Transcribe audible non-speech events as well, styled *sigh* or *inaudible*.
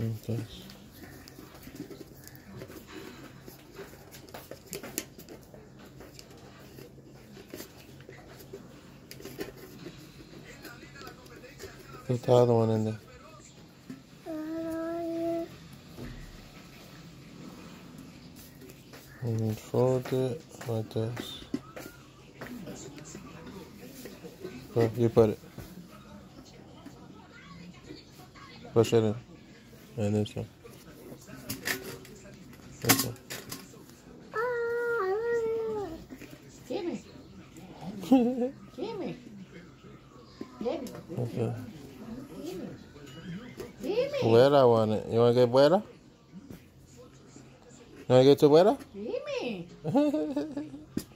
Okay. Put the other one in there. And fold it like this. Go, you put it. Push it in. And this one. This one. Jimmy, Jimmy. Jimmy, Okay. Jimmy. Buena want it. You want to get buena? You want to get to buena? Jimmy. *laughs*